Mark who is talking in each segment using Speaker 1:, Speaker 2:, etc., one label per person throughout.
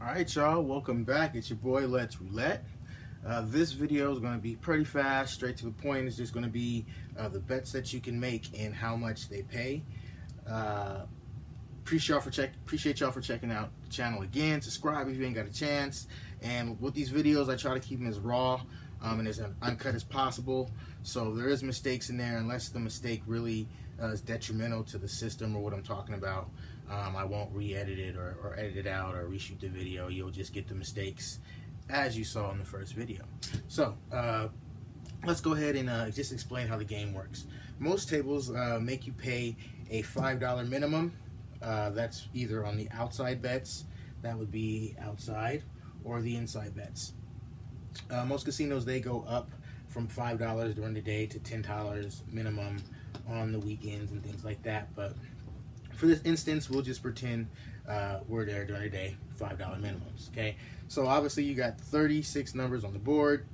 Speaker 1: All right, y'all, welcome back. It's your boy, Let's Roulette. Uh, this video is going to be pretty fast, straight to the point. It's just going to be uh, the bets that you can make and how much they pay. Uh, appreciate y'all for check. Appreciate y'all for checking out the channel again. Subscribe if you ain't got a chance. And with these videos, I try to keep them as raw um, and as uncut as possible. So there is mistakes in there, unless the mistake really uh, is detrimental to the system or what I'm talking about. Um, I won't re-edit it or, or, edit it out or reshoot the video. You'll just get the mistakes as you saw in the first video. So uh, let's go ahead and uh, just explain how the game works. Most tables uh, make you pay a $5 minimum. Uh, that's either on the outside bets, that would be outside, or the inside bets. Uh, most casinos, they go up from $5 during the day to $10 minimum on the weekends and things like that. But for this instance, we'll just pretend uh, we're there during the day, $5 minimums, okay? So obviously you got 36 numbers on the board.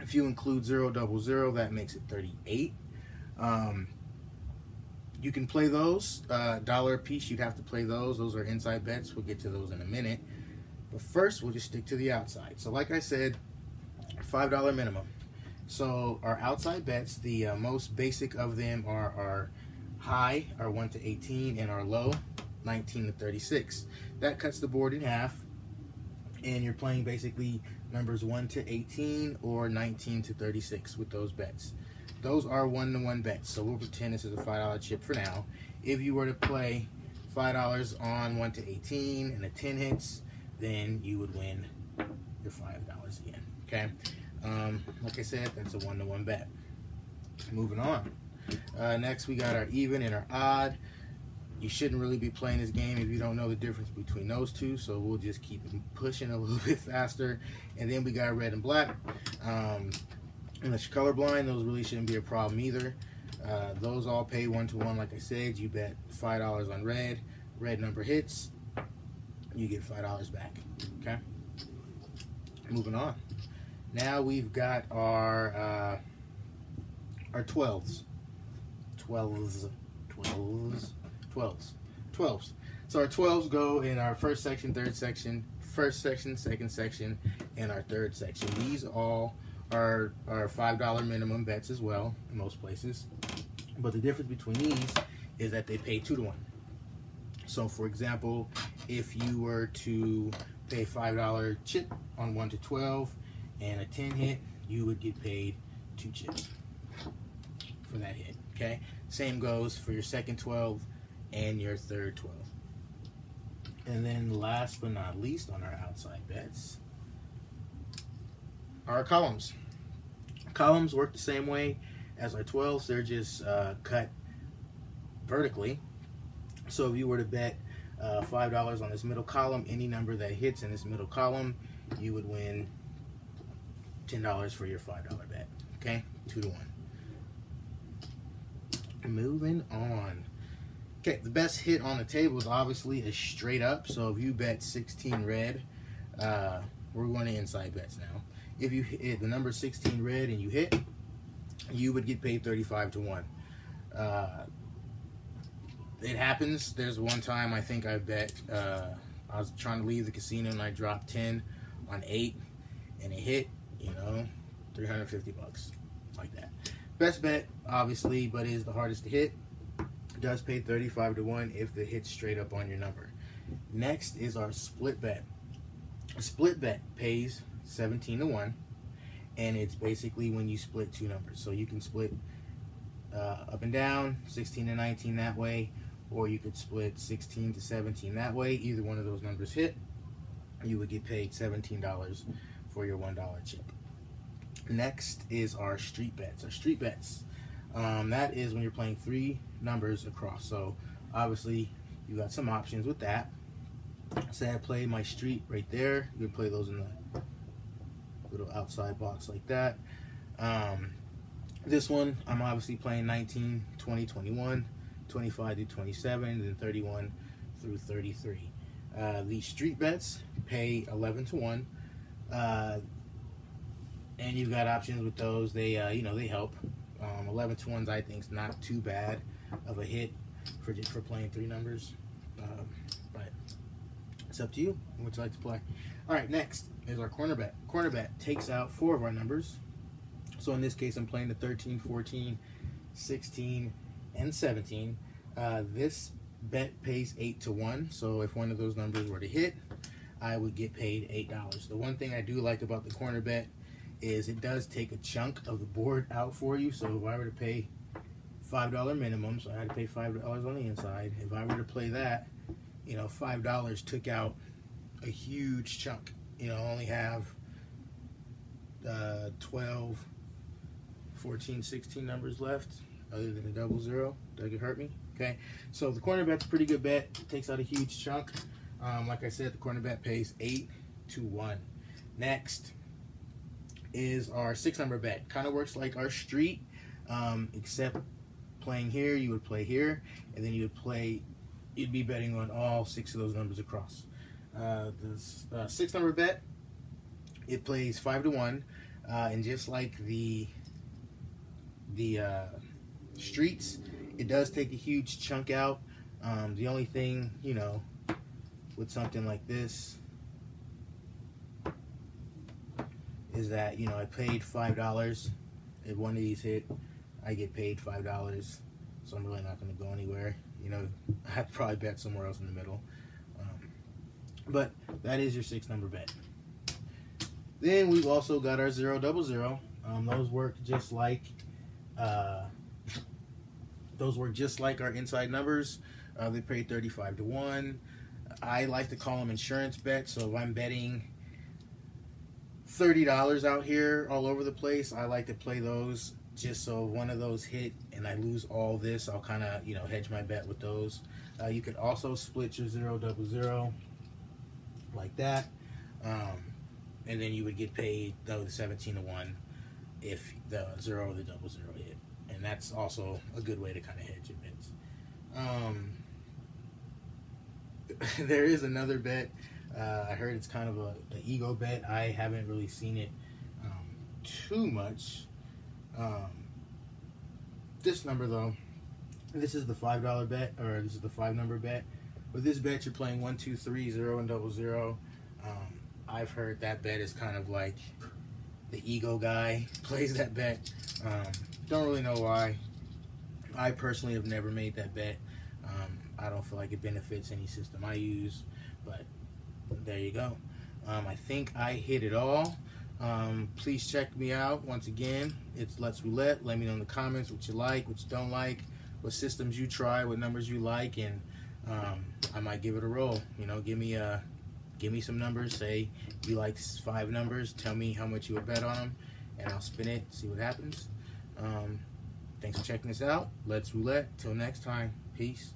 Speaker 1: If you include zero double zero, that makes it 38. Um, you can play those, uh, dollar a piece, you'd have to play those. Those are inside bets. We'll get to those in a minute. But first, we'll just stick to the outside. So like I said, $5 minimum. So our outside bets, the uh, most basic of them are our high, our 1 to 18, and our low, 19 to 36. That cuts the board in half, and you're playing basically numbers 1 to 18 or 19 to 36 with those bets. Those are one-to-one -one bets, so we'll pretend this is a $5 chip for now. If you were to play $5 on 1 to 18 and a 10 hits, then you would win your $5 again, okay? Um, like I said, that's a one-to-one -one bet. Moving on. Uh, next, we got our even and our odd. You shouldn't really be playing this game if you don't know the difference between those two, so we'll just keep pushing a little bit faster. And then we got red and black. Um, unless you're colorblind, those really shouldn't be a problem either. Uh, those all pay one-to-one, -one, like I said. You bet $5 on red. Red number hits, you get $5 back, okay? Moving on. Now we've got our uh, our 12s. 12s. 12s. 12s. 12s. So our 12s go in our first section, third section, first section, second section, and our third section. These all are, are $5 minimum bets as well in most places. But the difference between these is that they pay 2 to 1. So for example, if you were to pay $5 chip on 1 to 12, and a 10 hit, you would get paid two chips for that hit. Okay? Same goes for your second 12 and your third 12. And then last but not least on our outside bets our columns. Columns work the same way as our 12s. They're just uh, cut vertically. So if you were to bet uh, $5 on this middle column, any number that hits in this middle column, you would win $10 for your $5 bet. Okay? Two to one. Moving on. Okay, the best hit on the table is obviously a straight up. So if you bet 16 red, uh, we're going to inside bets now. If you hit the number 16 red and you hit, you would get paid 35 to 1. Uh, it happens. There's one time I think I bet, uh, I was trying to leave the casino and I dropped 10 on 8 and it hit you know, 350 bucks, like that. Best bet, obviously, but is the hardest to hit. It does pay 35 to 1 if the hit's straight up on your number. Next is our split bet. A split bet pays 17 to 1, and it's basically when you split two numbers. So you can split uh, up and down, 16 to 19 that way, or you could split 16 to 17 that way. Either one of those numbers hit, you would get paid $17 for your $1 chip. Next is our street bets. Our street bets. Um, that is when you're playing three numbers across. So obviously you got some options with that. Say I play my street right there. You can play those in the little outside box like that. Um, this one, I'm obviously playing 19, 20, 21, 25 to 27, and then 31 through 33. Uh, these street bets pay 11 to 1. Uh, and you've got options with those. They, uh, you know, they help. Um, 11 to ones, I think, is not too bad of a hit. for just for playing three numbers. Um, but it's up to you what you like to play. All right, next is our corner bet. Corner bet takes out four of our numbers. So in this case, I'm playing the 13, 14, 16, and 17. Uh, this bet pays 8 to 1. So if one of those numbers were to hit, I would get paid $8. The one thing I do like about the corner bet is it does take a chunk of the board out for you. So if I were to pay $5 minimum, so I had to pay $5 on the inside. If I were to play that, you know, $5 took out a huge chunk. You know, only have uh, 12, 14, 16 numbers left other than a double zero. Does it hurt me? Okay, so the corner bet's a pretty good bet. It takes out a huge chunk. Um, like I said, the corner bet pays 8 to 1. Next is our six number bet. Kind of works like our street, um, except playing here, you would play here, and then you would play, you'd be betting on all six of those numbers across. Uh, the uh, six number bet, it plays 5 to 1, uh, and just like the the uh, streets, it does take a huge chunk out. Um, the only thing, you know, with something like this is that, you know, I paid $5. If one of these hit, I get paid $5. So I'm really not going to go anywhere. You know, I'd probably bet somewhere else in the middle. Um, but that is your six number bet. Then we've also got our zero double zero. Um, those work just like uh, those work just like our inside numbers. Uh, they pay 35 to 1. I like to call them insurance bets. So if I'm betting $30 out here all over the place, I like to play those just so one of those hit and I lose all this, I'll kind of, you know, hedge my bet with those. Uh, you could also split your zero double zero like that. Um, and then you would get paid the 17 to 1 if the zero or the double zero hit and that's also a good way to kind of hedge events. Um, there is another bet. Uh, I heard it's kind of a an ego bet. I haven't really seen it um, too much. Um, this number though, this is the five dollar bet, or this is the five number bet. With this bet, you're playing one, two, three, zero, and double zero. Um, I've heard that bet is kind of like the ego guy plays that bet. Um, don't really know why. I personally have never made that bet. Um, I don't feel like it benefits any system I use, but there you go. Um, I think I hit it all. Um, please check me out. Once again, it's Let's Roulette. Let me know in the comments what you like, what you don't like, what systems you try, what numbers you like, and um, I might give it a roll. You know, give me a, give me some numbers. Say you like five numbers. Tell me how much you would bet on them, and I'll spin it. See what happens. Um, thanks for checking this out. Let's Roulette. Till next time. Peace.